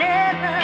never